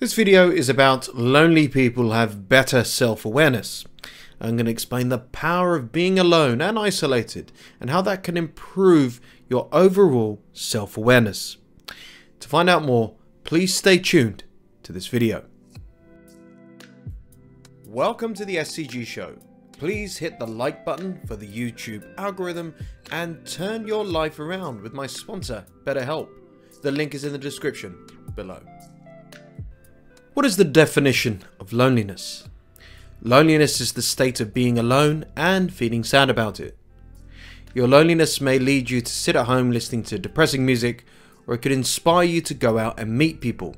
This video is about lonely people have better self-awareness. I'm going to explain the power of being alone and isolated and how that can improve your overall self-awareness. To find out more, please stay tuned to this video. Welcome to the SCG show. Please hit the like button for the YouTube algorithm and turn your life around with my sponsor, BetterHelp. The link is in the description below. What is the definition of loneliness? Loneliness is the state of being alone and feeling sad about it. Your loneliness may lead you to sit at home listening to depressing music, or it could inspire you to go out and meet people.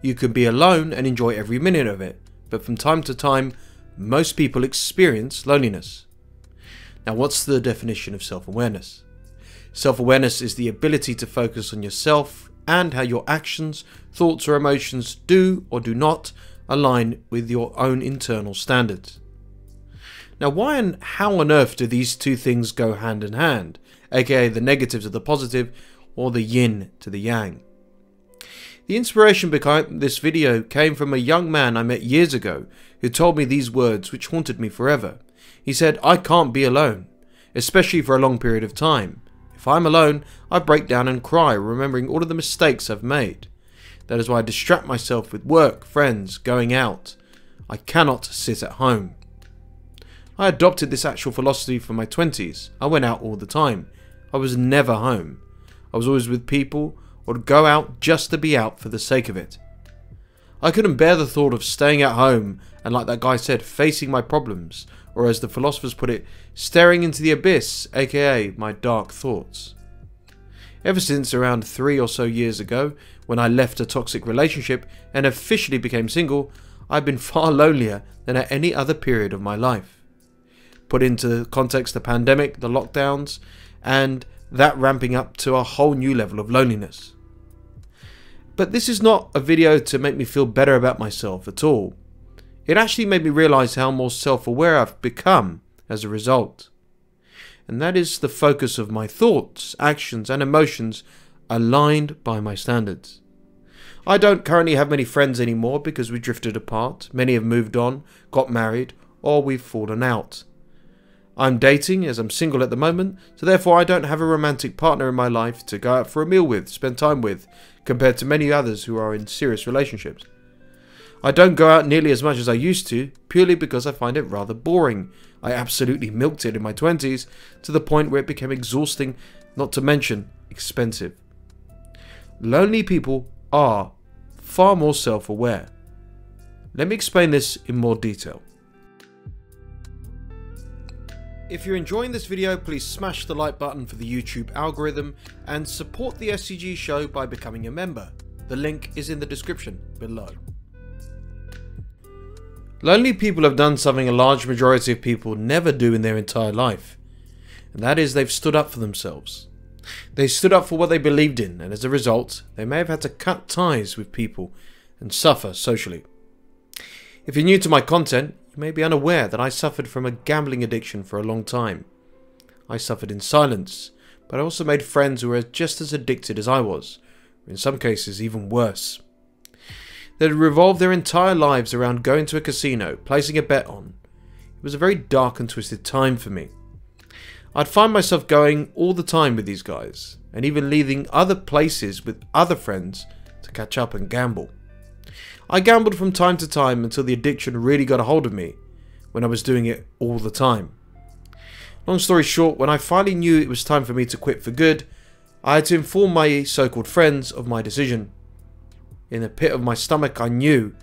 You can be alone and enjoy every minute of it, but from time to time, most people experience loneliness. Now, what's the definition of self awareness? Self awareness is the ability to focus on yourself and how your actions, thoughts, or emotions do or do not align with your own internal standards. Now, why and how on earth do these two things go hand in hand, aka the negative to the positive or the yin to the yang? The inspiration behind this video came from a young man I met years ago who told me these words which haunted me forever. He said, I can't be alone, especially for a long period of time. If I'm alone, I break down and cry, remembering all of the mistakes I've made. That is why I distract myself with work, friends, going out. I cannot sit at home. I adopted this actual philosophy from my 20s. I went out all the time. I was never home. I was always with people or go out just to be out for the sake of it. I couldn't bear the thought of staying at home and, like that guy said, facing my problems, or as the philosophers put it, staring into the abyss, aka my dark thoughts. Ever since around three or so years ago, when I left a toxic relationship and officially became single, I've been far lonelier than at any other period of my life. Put into context the pandemic, the lockdowns, and that ramping up to a whole new level of loneliness. But this is not a video to make me feel better about myself at all. It actually made me realize how more self-aware I've become as a result. And that is the focus of my thoughts, actions and emotions aligned by my standards. I don't currently have many friends anymore because we drifted apart, many have moved on, got married, or we've fallen out. I'm dating as I'm single at the moment, so therefore I don't have a romantic partner in my life to go out for a meal with, spend time with, compared to many others who are in serious relationships. I don't go out nearly as much as I used to, purely because I find it rather boring. I absolutely milked it in my 20s to the point where it became exhausting, not to mention expensive. Lonely people are far more self aware. Let me explain this in more detail. If you're enjoying this video, please smash the like button for the YouTube algorithm and support the SCG show by becoming a member. The link is in the description below. Lonely people have done something a large majority of people never do in their entire life, and that is they've stood up for themselves. They stood up for what they believed in, and as a result, they may have had to cut ties with people and suffer socially. If you're new to my content, you may be unaware that I suffered from a gambling addiction for a long time. I suffered in silence, but I also made friends who were just as addicted as I was, in some cases even worse. They had revolved their entire lives around going to a casino, placing a bet on. It was a very dark and twisted time for me. I'd find myself going all the time with these guys, and even leaving other places with other friends to catch up and gamble. I gambled from time to time until the addiction really got a hold of me when I was doing it all the time. Long story short, when I finally knew it was time for me to quit for good, I had to inform my so called friends of my decision. In the pit of my stomach, I knew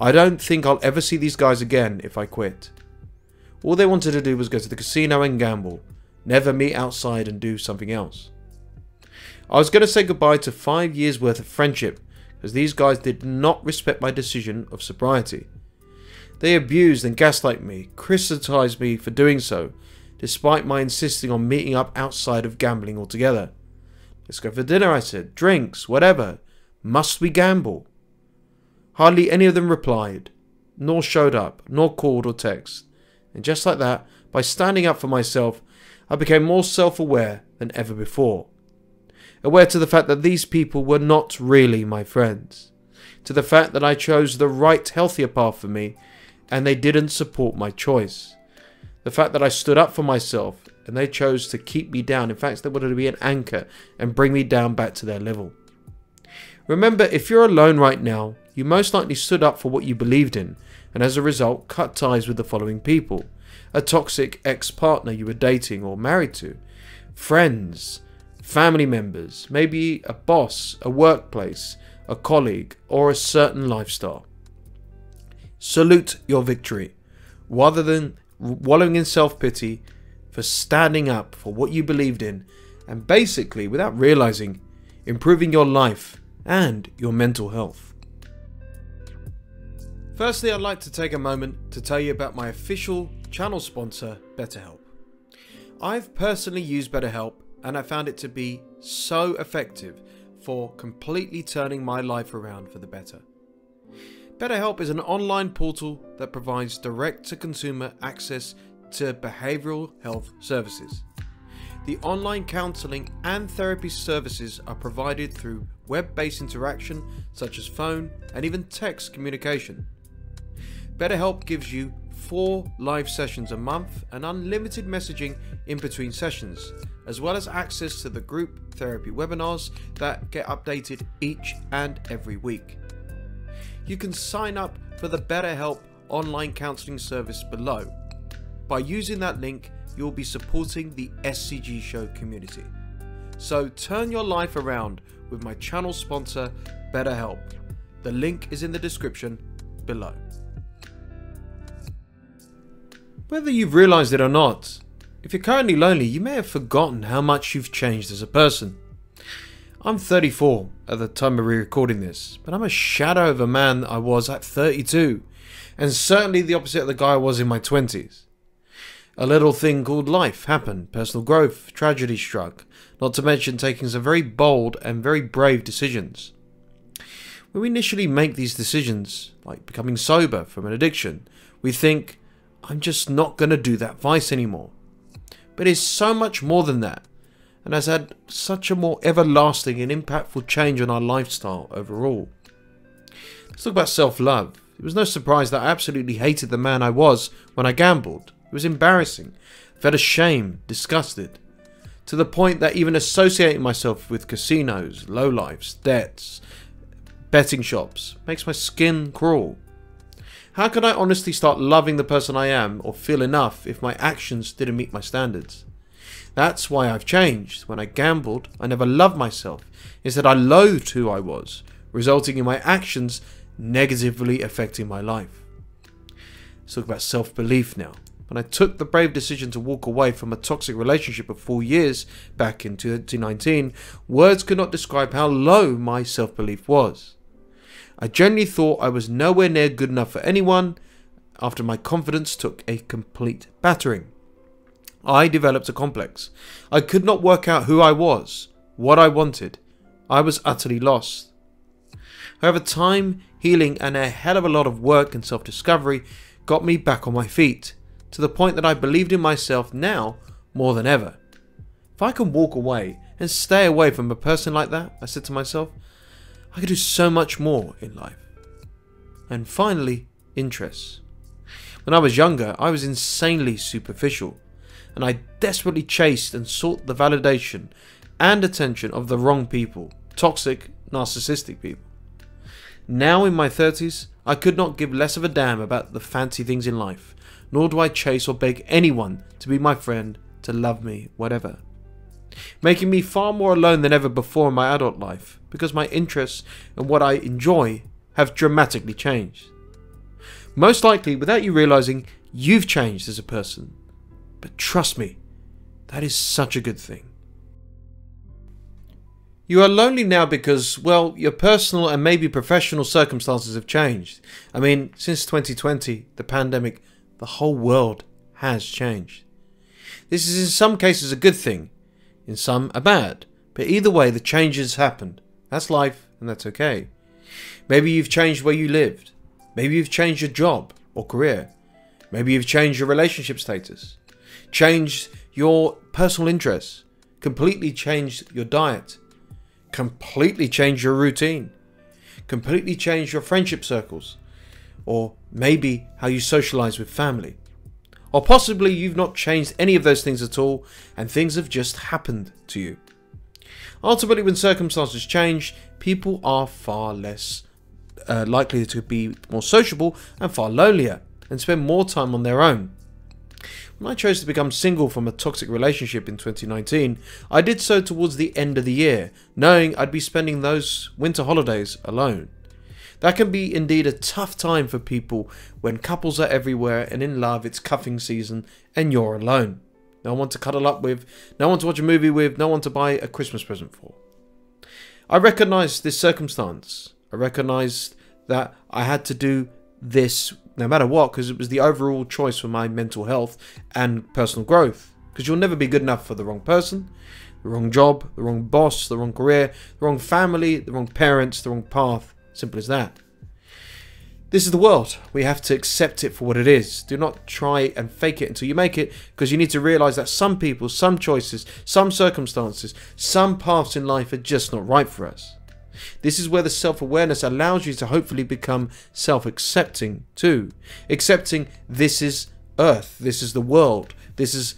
I don't think I'll ever see these guys again if I quit. All they wanted to do was go to the casino and gamble, never meet outside and do something else. I was going to say goodbye to five years worth of friendship as these guys did not respect my decision of sobriety. They abused and gaslighted me, criticized me for doing so, despite my insisting on meeting up outside of gambling altogether. Let's go for dinner, I said. Drinks, whatever. Must we gamble? Hardly any of them replied, nor showed up, nor called or texted. And just like that, by standing up for myself, I became more self aware than ever before aware to the fact that these people were not really my friends. to the fact that I chose the right, healthier path for me and they didn't support my choice. The fact that I stood up for myself and they chose to keep me down. In fact, they wanted to be an anchor and bring me down back to their level. Remember, if you're alone right now, you most likely stood up for what you believed in and as a result cut ties with the following people a toxic ex partner you were dating or married to, friends, family members, maybe a boss, a workplace, a colleague, or a certain lifestyle. Salute your victory rather than wallowing in self pity for standing up for what you believed in and basically, without realizing, improving your life and your mental health. Firstly, I'd like to take a moment to tell you about my official channel sponsor, BetterHelp. I've personally used BetterHelp and I found it to be so effective for completely turning my life around for the better. BetterHelp is an online portal that provides direct to consumer access to behavioral health services. The online counseling and therapy services are provided through web based interaction such as phone and even text communication. BetterHelp gives you four live sessions a month and unlimited messaging in between sessions, as well as access to the group therapy webinars that get updated each and every week. You can sign up for the BetterHelp online counseling service below. By using that link, you'll be supporting the SCG Show community. So turn your life around with my channel sponsor, BetterHelp. The link is in the description below. Whether you've realized it or not, if you're currently lonely, you may have forgotten how much you've changed as a person. I'm 34 at the time of re recording this, but I'm a shadow of a man I was at 32, and certainly the opposite of the guy I was in my 20s. A little thing called life happened, personal growth, tragedy struck, not to mention taking some very bold and very brave decisions. When we initially make these decisions, like becoming sober from an addiction, we think, I'm just not going to do that vice anymore. But it's so much more than that, and has had such a more everlasting and impactful change on our lifestyle overall. Let's talk about self love. It was no surprise that I absolutely hated the man I was when I gambled. It was embarrassing. I felt ashamed, disgusted, to the point that even associating myself with casinos, lowlifes, debts, betting shops makes my skin crawl. How could I honestly start loving the person I am or feel enough if my actions didn't meet my standards? That's why I've changed. When I gambled, I never loved myself. Instead, I loathed who I was, resulting in my actions negatively affecting my life. Let's talk about self belief now. When I took the brave decision to walk away from a toxic relationship of four years back in 2019, words could not describe how low my self belief was. I genuinely thought I was nowhere near good enough for anyone after my confidence took a complete battering. I developed a complex. I could not work out who I was, what I wanted. I was utterly lost. However, time, healing, and a hell of a lot of work and self discovery got me back on my feet, to the point that I believed in myself now more than ever. If I can walk away and stay away from a person like that, I said to myself, I could do so much more in life. And finally, interests. When I was younger, I was insanely superficial, and I desperately chased and sought the validation and attention of the wrong people, toxic, narcissistic people. Now in my 30s, I could not give less of a damn about the fancy things in life, nor do I chase or beg anyone to be my friend, to love me, whatever making me far more alone than ever before in my adult life because my interests and what I enjoy have dramatically changed. Most likely, without you realizing, you've changed as a person. But trust me, that is such a good thing. You are lonely now because, well, your personal and maybe professional circumstances have changed. I mean, since 2020, the pandemic, the whole world has changed. This is in some cases a good thing, in some a bad. But either way, the changes happened. That's life, and that's okay. Maybe you've changed where you lived. Maybe you've changed your job or career. Maybe you've changed your relationship status. Changed your personal interests. Completely changed your diet. Completely change your routine. completely change your friendship circles, or maybe how you socialize with family. Or possibly you've not changed any of those things at all and things have just happened to you. Ultimately, when circumstances change, people are far less uh, likely to be more sociable and far lonelier and spend more time on their own. When I chose to become single from a toxic relationship in 2019, I did so towards the end of the year, knowing I'd be spending those winter holidays alone. That can be indeed a tough time for people when couples are everywhere and in love, it's cuffing season, and you're alone. No one to cuddle up with, no one to watch a movie with, no one to buy a Christmas present for. I recognised this circumstance. I recognised that I had to do this no matter what, because it was the overall choice for my mental health and personal growth. Because you'll never be good enough for the wrong person, the wrong job, the wrong boss, the wrong career, the wrong family, the wrong parents, the wrong path. Simple as that. This is the world. We have to accept it for what it is. Do not try and fake it until you make it, because you need to realize that some people, some choices, some circumstances, some paths in life are just not right for us. This is where the self awareness allows you to hopefully become self accepting too. Accepting this is earth, this is the world, this is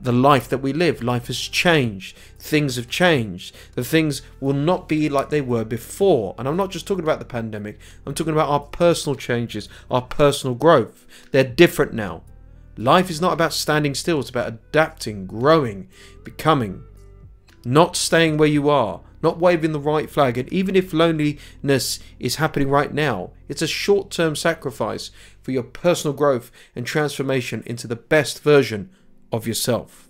the life that we live. Life has changed. Things have changed. The things will not be like they were before. And I'm not just talking about the pandemic, I'm talking about our personal changes, our personal growth. They're different now. Life is not about standing still, it's about adapting, growing, becoming. Not staying where you are, not waving the right flag. And even if loneliness is happening right now, it's a short term sacrifice for your personal growth and transformation into the best version of yourself.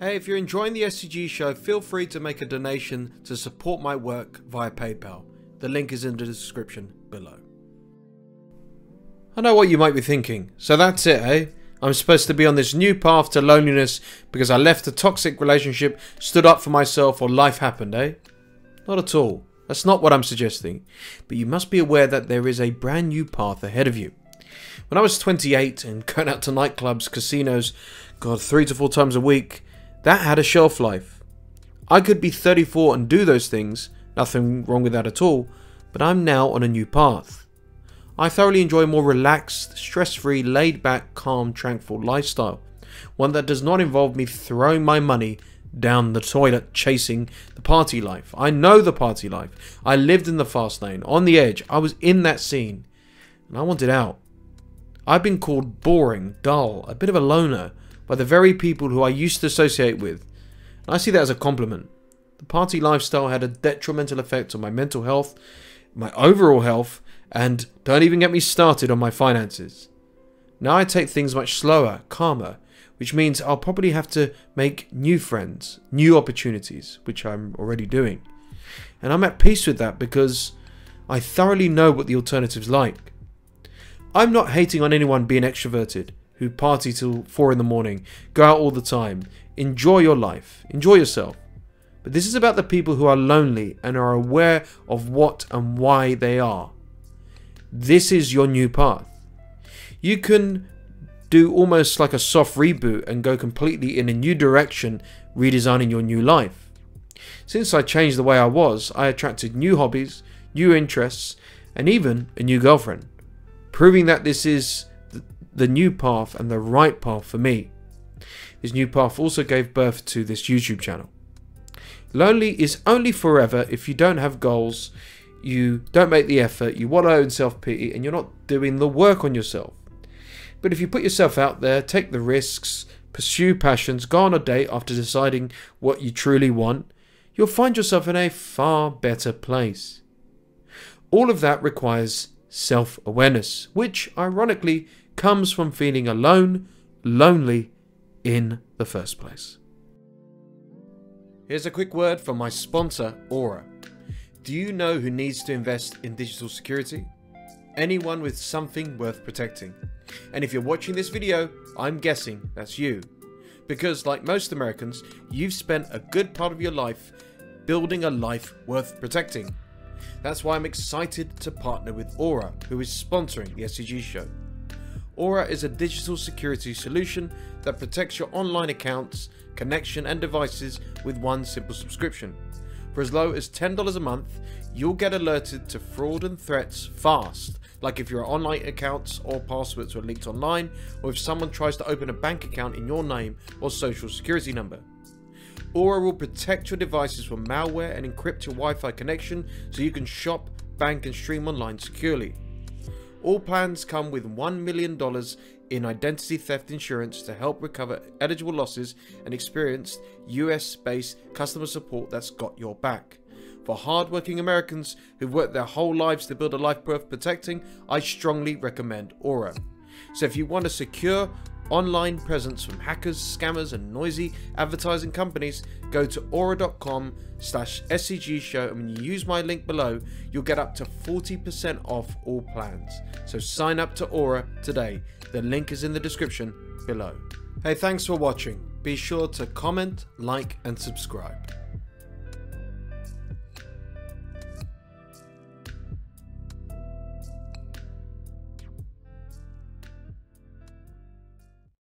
Hey, if you're enjoying the SCG show, feel free to make a donation to support my work via PayPal. The link is in the description below. I know what you might be thinking. So that's it, eh? I'm supposed to be on this new path to loneliness because I left a toxic relationship, stood up for myself, or life happened, eh? Not at all. That's not what I'm suggesting. But you must be aware that there is a brand new path ahead of you. When I was 28 and going out to nightclubs, casinos, God, three to four times a week, that had a shelf life. I could be 34 and do those things, nothing wrong with that at all, but I'm now on a new path. I thoroughly enjoy a more relaxed, stress free, laid back, calm, tranquil lifestyle. One that does not involve me throwing my money down the toilet chasing the party life. I know the party life. I lived in the fast lane, on the edge. I was in that scene, and I wanted out. I've been called boring, dull, a bit of a loner by the very people who I used to associate with. And I see that as a compliment. The party lifestyle had a detrimental effect on my mental health, my overall health, and don't even get me started on my finances. Now I take things much slower, calmer, which means I'll probably have to make new friends, new opportunities, which I'm already doing. And I'm at peace with that because I thoroughly know what the alternative's like. I'm not hating on anyone being extroverted, who party till 4 in the morning, go out all the time, enjoy your life, enjoy yourself. But this is about the people who are lonely and are aware of what and why they are. This is your new path. You can do almost like a soft reboot and go completely in a new direction, redesigning your new life. Since I changed the way I was, I attracted new hobbies, new interests, and even a new girlfriend proving that this is the new path and the right path for me. This new path also gave birth to this YouTube channel. Lonely is only forever if you don't have goals, you don't make the effort, you wallow in self pity, and you're not doing the work on yourself. But if you put yourself out there, take the risks, pursue passions, go on a date after deciding what you truly want, you'll find yourself in a far better place. All of that requires self awareness, which ironically comes from feeling alone, lonely in the first place. Here's a quick word from my sponsor, Aura. Do you know who needs to invest in digital security? Anyone with something worth protecting. And if you're watching this video, I'm guessing that's you. Because, like most Americans, you've spent a good part of your life building a life worth protecting. That's why I'm excited to partner with Aura, who is sponsoring the SCG show. Aura is a digital security solution that protects your online accounts, connection, and devices with one simple subscription. For as low as $10 a month, you'll get alerted to fraud and threats fast, like if your online accounts or passwords were leaked online, or if someone tries to open a bank account in your name or social security number. Aura will protect your devices from malware and encrypt your Wi Fi connection so you can shop, bank, and stream online securely. All plans come with $1 million in identity theft insurance to help recover eligible losses and experienced US based customer support that's got your back. For hardworking Americans who've worked their whole lives to build a life worth protecting, I strongly recommend Aura. So if you want a secure online presence from hackers, scammers, and noisy advertising companies, go to aura.com slash SCG show and when you use my link below, you'll get up to 40% off all plans. So sign up to Aura today. The link is in the description below. Hey, thanks for watching. Be sure to comment, like, and subscribe.